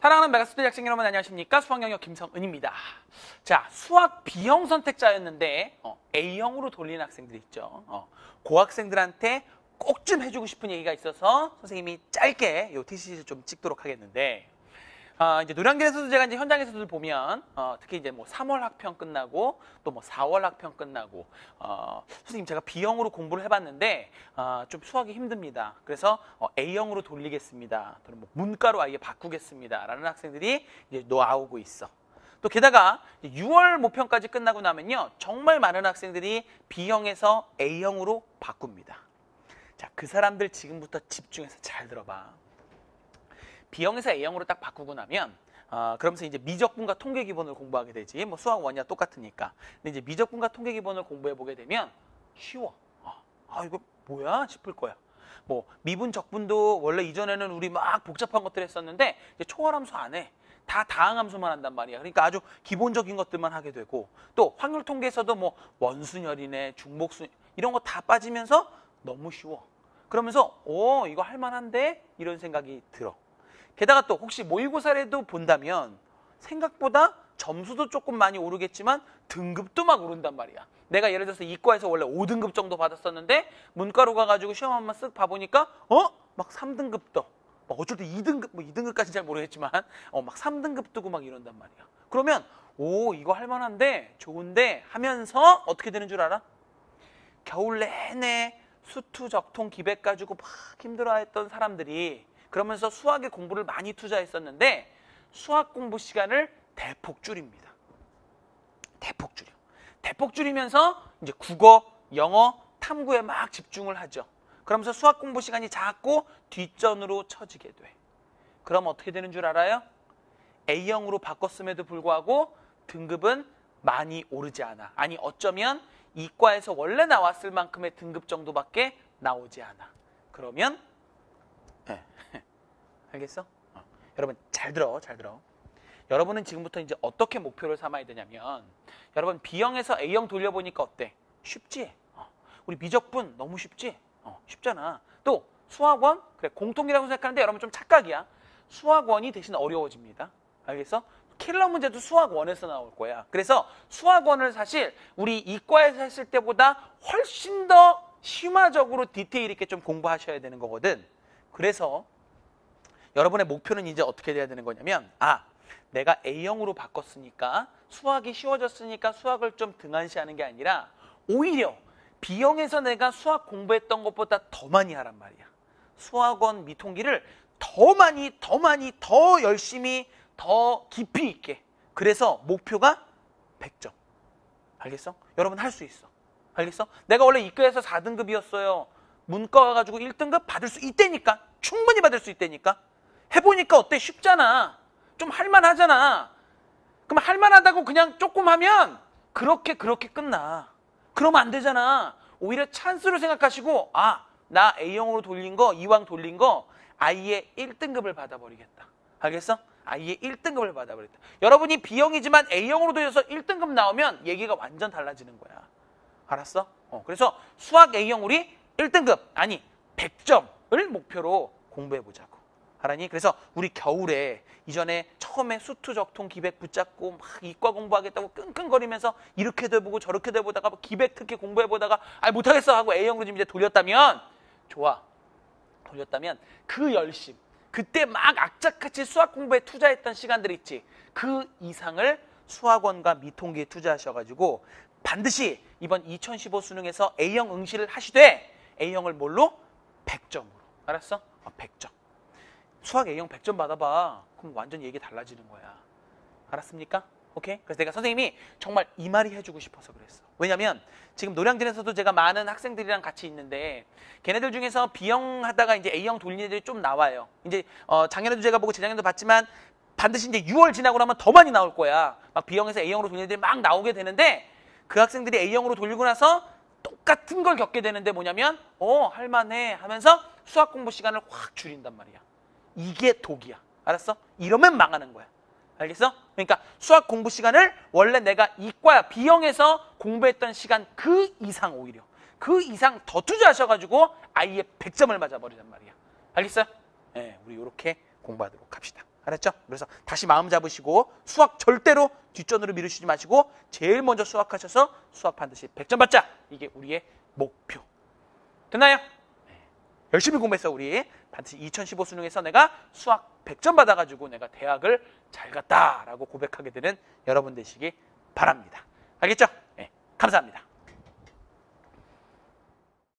사랑하는 메가스터디 학생 여러분 안녕하십니까? 수학 영역 김성은입니다. 자, 수학 B형 선택자였는데 어, A형으로 돌리는 학생들 있죠. 어, 그 학생들한테 꼭 좀 해주고 싶은 얘기가 있어서 선생님이 짧게 요 TC를 좀 찍도록 하겠는데 아, 이제 노량진에서도 제가 이제 현장에서도 보면 어, 특히 이제 뭐 3월 학평 끝나고 또 뭐 4월 학평 끝나고 어, 선생님 제가 B형으로 공부를 해봤는데 어, 좀 수학이 힘듭니다. 그래서 어, A형으로 돌리겠습니다. 또는 뭐 문과로 아예 바꾸겠습니다라는 학생들이 이제 나오고 있어. 또 게다가 6월 모평까지 끝나고 나면요 정말 많은 학생들이 B형에서 A형으로 바꿉니다. 자, 그 사람들 지금부터 집중해서 잘 들어봐. B형에서 A형으로 딱 바꾸고 나면 어, 그러면서 이제 미적분과 통계 기본을 공부하게 되지. 뭐 수학 원이야 똑같으니까. 근데 이제 미적분과 통계 기본을 공부해 보게 되면 쉬워. 어, 아 이거 뭐야 싶을 거야. 뭐 미분 적분도 원래 이전에는 우리 막 복잡한 것들 했었는데 이제 초월함수 안 해. 다 다항함수만 한단 말이야. 그러니까 아주 기본적인 것들만 하게 되고 또 확률 통계에서도 뭐 원순열이네, 중복순 이런 거 다 빠지면서 너무 쉬워. 그러면서 오 이거 할만한데 이런 생각이 들어. 게다가 또 혹시 모의고사라도 본다면 생각보다 점수도 조금 많이 오르겠지만 등급도 막 오른단 말이야. 내가 예를 들어서 이과에서 원래 5등급 정도 받았었는데 문과로 가가지고 시험 한번 쓱 봐보니까 어? 막 3등급 떠. 막 어쩔 때 2등급, 뭐 2등급까지 잘 모르겠지만 어, 막 3등급 뜨고 막 이런단 말이야. 그러면 오 이거 할만한데 좋은데 하면서 어떻게 되는 줄 알아? 겨울 내내 수투, 적통, 기백 가지고 막 힘들어했던 사람들이 그러면서 수학에 공부를 많이 투자했었는데 수학 공부 시간을 대폭 줄입니다. 대폭 줄여. 대폭 줄이면서 이제 국어, 영어, 탐구에 막 집중을 하죠. 그러면서 수학 공부 시간이 작고 뒷전으로 처지게 돼. 그럼 어떻게 되는 줄 알아요? A형으로 바꿨음에도 불구하고 등급은 많이 오르지 않아. 아니 어쩌면 이과에서 원래 나왔을 만큼의 등급 정도밖에 나오지 않아. 그러면 네. 알겠어? 어. 여러분 잘 들어, 잘 들어. 여러분은 지금부터 이제 어떻게 목표를 삼아야 되냐면 여러분 B형에서 A형 돌려보니까 어때? 쉽지? 어. 우리 미적분 너무 쉽지? 어, 쉽잖아. 또 수학원 그래 공통이라고 생각하는데 여러분 좀 착각이야. 수학원이 대신 어려워집니다. 알겠어? 킬러 문제도 수학원에서 나올 거야. 그래서 수학원을 사실 우리 이과에서 했을 때보다 훨씬 더 심화적으로 디테일 있게 좀 공부하셔야 되는 거거든. 그래서 여러분의 목표는 이제 어떻게 돼야 되는 거냐면 아 내가 A형으로 바꿨으니까 수학이 쉬워졌으니까 수학을 좀 등한시하는 게 아니라 오히려 B형에서 내가 수학 공부했던 것보다 더 많이 하란 말이야. 수학원 미통기를 더 많이 더 많이 더 열심히 더 깊이 있게 그래서 목표가 100점 알겠어? 여러분 할 수 있어 알겠어? 내가 원래 이과에서 4등급이었어요 문과 가가지고 1등급 받을 수 있다니까 충분히 받을 수 있다니까 해보니까 어때? 쉽잖아 좀 할만하잖아 그럼 할만하다고 그냥 조금 하면 그렇게 그렇게 끝나 그러면 안 되잖아 오히려 찬스로 생각하시고 아 나 A형으로 돌린 거 이왕 돌린 거 아예 1등급을 받아버리겠다 알겠어? 아예 1등급을 받아버렸다. 여러분이 B형이지만 A형으로 돌려서 1등급 나오면 얘기가 완전 달라지는 거야. 알았어? 어, 그래서 수학 A형 우리 1등급 아니 100점 을 목표로 공부해 보자고. 알았니? 그래서 우리 겨울에 이전에 처음에 수투 적통 기백 붙잡고 막 이과 공부하겠다고 끙끙거리면서 이렇게도 해보고 저렇게도 해보다가 기백 특히 공부해보다가 아 못하겠어 하고 A형으로 이제 돌렸다면 좋아. 돌렸다면 그 열심 그때 막 악착같이 수학 공부에 투자했던 시간들 있지. 그 이상을 수학원과 미통기에 투자하셔가지고 반드시 이번 2015 수능에서 A형 응시를 하시되 A형을 뭘로? 100점으로. 알았어? 어, 100점. 수학 A형 100점 받아봐. 그럼 완전 얘기 달라지는 거야. 알았습니까? 오케이? 그래서 내가 선생님이 정말 이 말이 해주고 싶어서 그랬어. 왜냐면 지금 노량진에서도 제가 많은 학생들이랑 같이 있는데 걔네들 중에서 B형 하다가 이제 A형 돌리는 애들이 좀 나와요. 이제 어, 작년에도 제가 보고 재작년에도 봤지만 반드시 이제 6월 지나고 나면 더 많이 나올 거야. 막 B형에서 A형으로 돌리는 애들이 막 나오게 되는데 그 학생들이 A형으로 돌리고 나서 똑같은 걸 겪게 되는데 뭐냐면 어 할만해 하면서 수학 공부 시간을 확 줄인단 말이야. 이게 독이야. 알았어? 이러면 망하는 거야. 알겠어? 그러니까 수학 공부 시간을 원래 내가 이과 B형에서 공부했던 시간 그 이상 오히려 그 이상 더 투자하셔가지고 아이의 100점을 맞아버리단 말이야. 알겠어요? 네, 우리 이렇게 공부하도록 합시다. 알았죠? 그래서 다시 마음 잡으시고 수학 절대로 뒷전으로 미루시지 마시고 제일 먼저 수학하셔서 수학 반드시 100점 받자. 이게 우리의 목표. 됐나요? 네. 열심히 공부해서 우리 반드시 2015 수능에서 내가 수학 100점 받아가지고 내가 대학을 잘 갔다라고 고백하게 되는 여러분 되시기 바랍니다. 알겠죠? 네. 감사합니다.